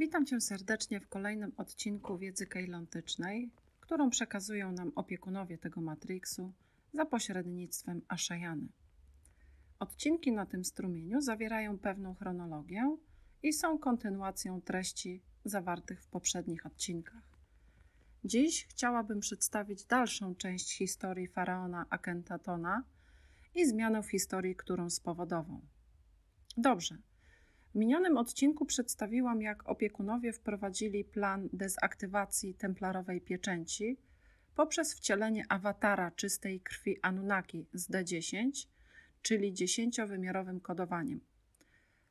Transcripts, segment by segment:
Witam Cię serdecznie w kolejnym odcinku wiedzy kejlontycznej, którą przekazują nam opiekunowie tego Matrixu za pośrednictwem Ashayany. Odcinki na tym strumieniu zawierają pewną chronologię i są kontynuacją treści zawartych w poprzednich odcinkach. Dziś chciałabym przedstawić dalszą część historii faraona Akentatona i zmianę w historii, którą spowodował. Dobrze. W minionym odcinku przedstawiłam, jak opiekunowie wprowadzili plan dezaktywacji templarowej pieczęci poprzez wcielenie awatara czystej krwi Anunnaki z D10, czyli dziesięciowymiarowym kodowaniem.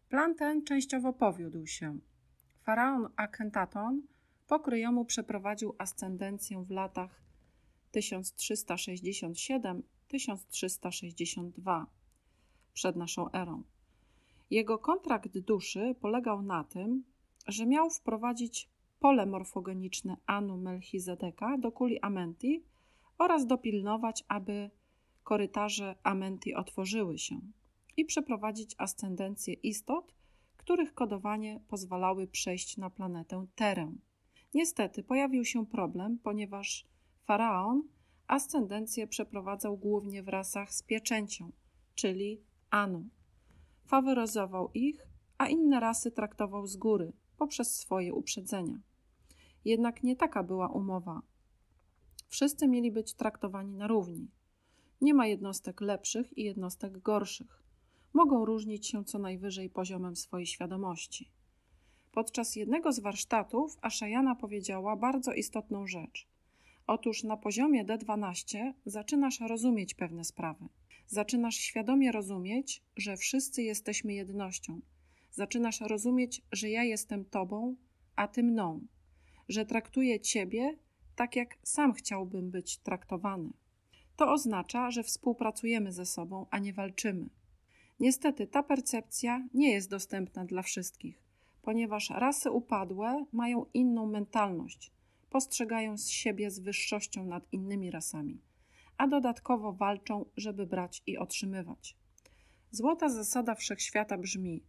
Plan ten częściowo powiódł się. Faraon Akentaton pokryjomu przeprowadził ascendencję w latach 1367-1362 przed naszą erą. Jego kontrakt duszy polegał na tym, że miał wprowadzić pole morfogeniczne Anu Melchizedeka do kuli Amenti oraz dopilnować, aby korytarze Amenti otworzyły się i przeprowadzić ascendencję istot, których kodowanie pozwalały przejść na planetę Terę. Niestety pojawił się problem, ponieważ faraon ascendencję przeprowadzał głównie w rasach z pieczęcią, czyli Anu. Faworyzował ich, a inne rasy traktował z góry poprzez swoje uprzedzenia. Jednak nie taka była umowa. Wszyscy mieli być traktowani na równi. Nie ma jednostek lepszych i jednostek gorszych. Mogą różnić się co najwyżej poziomem swojej świadomości. Podczas jednego z warsztatów Ashayana powiedziała bardzo istotną rzecz. Otóż na poziomie D12 zaczynasz rozumieć pewne sprawy. Zaczynasz świadomie rozumieć, że wszyscy jesteśmy jednością. Zaczynasz rozumieć, że ja jestem Tobą, a Ty mną. Że traktuję Ciebie tak, jak sam chciałbym być traktowany. To oznacza, że współpracujemy ze sobą, a nie walczymy. Niestety ta percepcja nie jest dostępna dla wszystkich ponieważ rasy upadłe mają inną mentalność, postrzegają z siebie z wyższością nad innymi rasami, a dodatkowo walczą, żeby brać i otrzymywać. Złota zasada wszechświata brzmi: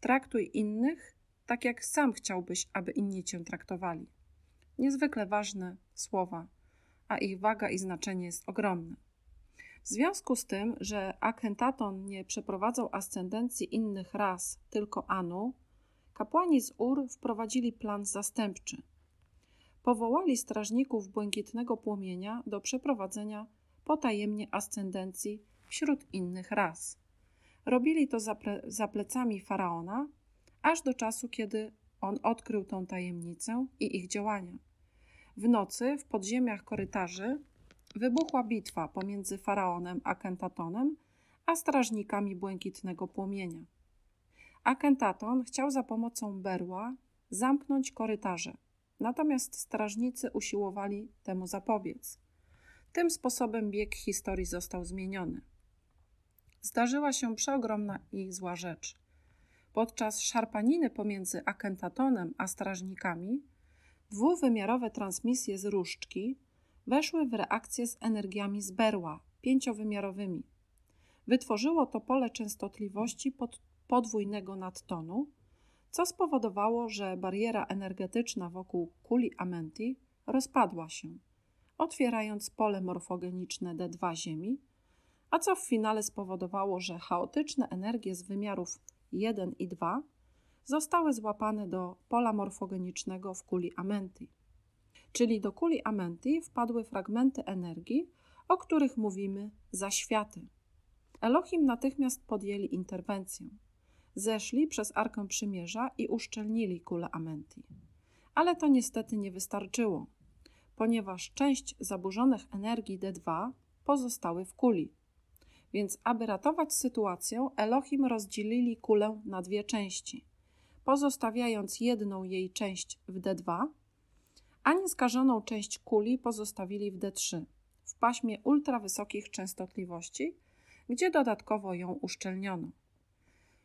traktuj innych tak, jak sam chciałbyś, aby inni cię traktowali. Niezwykle ważne słowa, a ich waga i znaczenie jest ogromne. W związku z tym, że Akentaton nie przeprowadzał ascendencji innych ras, tylko Anu, kapłani z Ur wprowadzili plan zastępczy. Powołali strażników błękitnego płomienia do przeprowadzenia potajemnie ascendencji wśród innych ras. Robili to za, za plecami faraona, aż do czasu, kiedy on odkrył tą tajemnicę i ich działania. W nocy w podziemiach korytarzy wybuchła bitwa pomiędzy faraonem Akentatonem a strażnikami błękitnego płomienia. Akentaton chciał za pomocą berła zamknąć korytarze, natomiast strażnicy usiłowali temu zapobiec. Tym sposobem bieg historii został zmieniony. Zdarzyła się przeogromna i zła rzecz. Podczas szarpaniny pomiędzy Akentatonem a strażnikami, dwuwymiarowe transmisje z różdżki weszły w reakcję z energiami z berła, pięciowymiarowymi. Wytworzyło to pole częstotliwości pod podwójnego nadtonu, co spowodowało, że bariera energetyczna wokół kuli Amenti rozpadła się, otwierając pole morfogeniczne D2 Ziemi, a co w finale spowodowało, że chaotyczne energie z wymiarów 1 i 2 zostały złapane do pola morfogenicznego w kuli Amenti. Czyli do kuli Amenti wpadły fragmenty energii, o których mówimy za światy. Elohim natychmiast podjęli interwencję zeszli przez Arkę Przymierza i uszczelnili kulę Amenti. Ale to niestety nie wystarczyło, ponieważ część zaburzonych energii D2 pozostały w kuli. Więc aby ratować sytuację, Elohim rozdzielili kulę na dwie części, pozostawiając jedną jej część w D2, a nieskażoną część kuli pozostawili w D3, w paśmie ultrawysokich częstotliwości, gdzie dodatkowo ją uszczelniono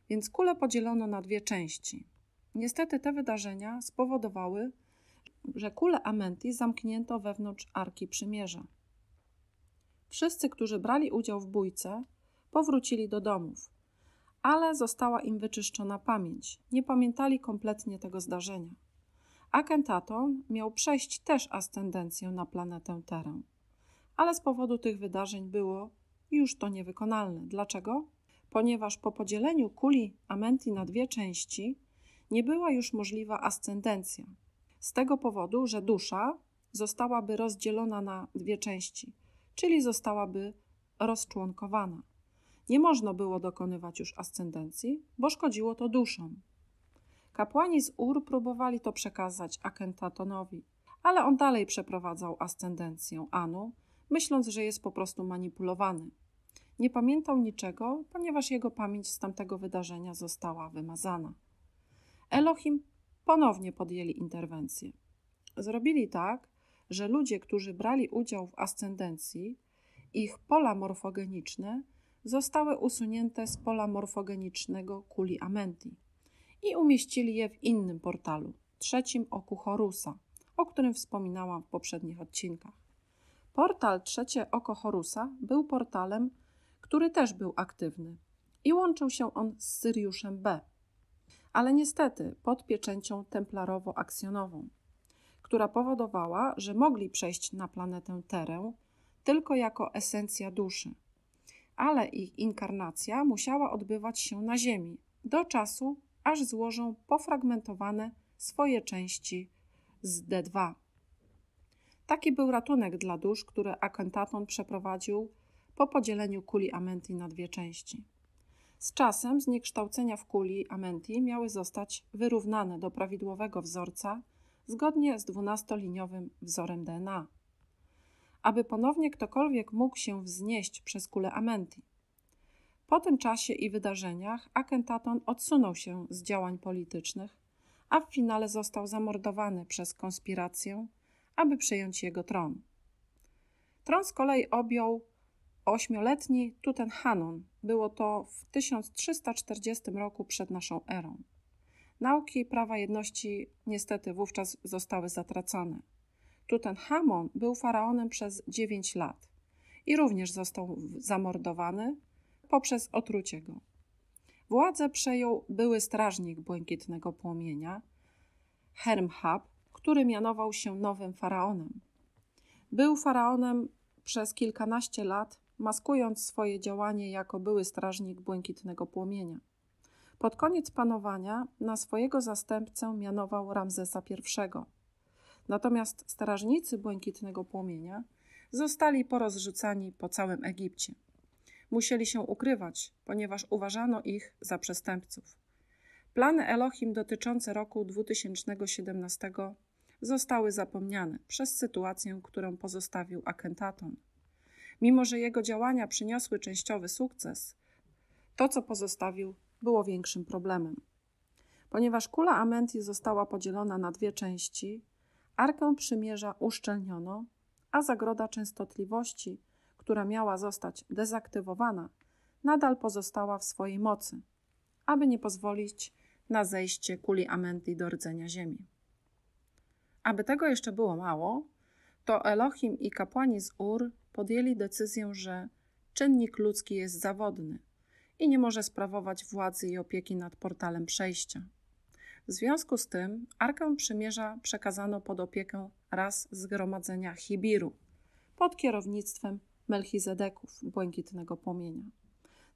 więc kulę podzielono na dwie części. Niestety te wydarzenia spowodowały, że kulę Amenti zamknięto wewnątrz Arki Przymierza. Wszyscy, którzy brali udział w bójce, powrócili do domów, ale została im wyczyszczona pamięć. Nie pamiętali kompletnie tego zdarzenia. Akentaton miał przejść też ascendencję na planetę Terę, ale z powodu tych wydarzeń było już to niewykonalne. Dlaczego? Ponieważ po podzieleniu kuli Amenti na dwie części nie była już możliwa ascendencja. Z tego powodu, że dusza zostałaby rozdzielona na dwie części, czyli zostałaby rozczłonkowana. Nie można było dokonywać już ascendencji, bo szkodziło to duszom. Kapłani z Ur próbowali to przekazać Akentatonowi, ale on dalej przeprowadzał ascendencję Anu, myśląc, że jest po prostu manipulowany. Nie pamiętał niczego, ponieważ jego pamięć z tamtego wydarzenia została wymazana. Elohim ponownie podjęli interwencję. Zrobili tak, że ludzie, którzy brali udział w ascendencji, ich pola morfogeniczne zostały usunięte z pola morfogenicznego kuli Amenti i umieścili je w innym portalu, trzecim oku Horusa, o którym wspominałam w poprzednich odcinkach. Portal Trzecie Oko Horusa był portalem, który też był aktywny i łączył się on z Syriuszem B, ale niestety pod pieczęcią templarowo-aksjonową, która powodowała, że mogli przejść na planetę Terę tylko jako esencja duszy, ale ich inkarnacja musiała odbywać się na Ziemi do czasu, aż złożą pofragmentowane swoje części z D2. Taki był ratunek dla dusz, które Akentaton przeprowadził po podzieleniu kuli Amenti na dwie części. Z czasem zniekształcenia w kuli Amenti miały zostać wyrównane do prawidłowego wzorca zgodnie z dwunastoliniowym wzorem DNA, aby ponownie ktokolwiek mógł się wznieść przez kulę Amenti. Po tym czasie i wydarzeniach Akentaton odsunął się z działań politycznych, a w finale został zamordowany przez konspirację, aby przejąć jego tron. Tron z kolei objął ośmioletni Tutenchanon. Było to w 1340 roku przed naszą erą. Nauki prawa jedności niestety wówczas zostały zatracone. Tutenchamon był faraonem przez 9 lat i również został zamordowany poprzez otrucie go. Władzę przejął były strażnik błękitnego płomienia, Hermhab, który mianował się nowym faraonem. Był faraonem przez kilkanaście lat, maskując swoje działanie jako były strażnik błękitnego płomienia. Pod koniec panowania na swojego zastępcę mianował Ramzesa I. Natomiast strażnicy błękitnego płomienia zostali porozrzucani po całym Egipcie musieli się ukrywać, ponieważ uważano ich za przestępców. Plany Elohim dotyczące roku 2017 zostały zapomniane przez sytuację, którą pozostawił Akentaton. Mimo, że jego działania przyniosły częściowy sukces, to, co pozostawił, było większym problemem. Ponieważ kula Amenti została podzielona na dwie części, Arkę Przymierza uszczelniono, a zagroda częstotliwości która miała zostać dezaktywowana, nadal pozostała w swojej mocy, aby nie pozwolić na zejście kuli Amenti do rdzenia ziemi. Aby tego jeszcze było mało, to Elohim i kapłani z Ur podjęli decyzję, że czynnik ludzki jest zawodny i nie może sprawować władzy i opieki nad portalem przejścia. W związku z tym Arkę Przymierza przekazano pod opiekę raz zgromadzenia Hibiru pod kierownictwem Melchizedeków, błękitnego płomienia.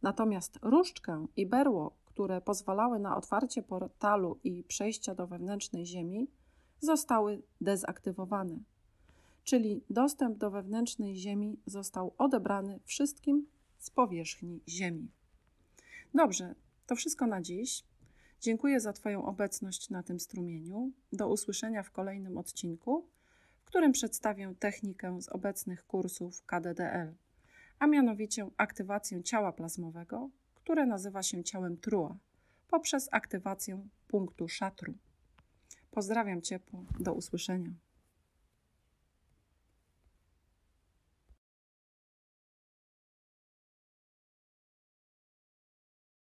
Natomiast różdżkę i berło, które pozwalały na otwarcie portalu i przejścia do wewnętrznej ziemi, zostały dezaktywowane, czyli dostęp do wewnętrznej ziemi został odebrany wszystkim z powierzchni ziemi. Dobrze, to wszystko na dziś. Dziękuję za Twoją obecność na tym strumieniu. Do usłyszenia w kolejnym odcinku którym przedstawię technikę z obecnych kursów KDDL, a mianowicie aktywację ciała plazmowego, które nazywa się ciałem Trua, poprzez aktywację punktu szatru. Pozdrawiam ciepło, do usłyszenia.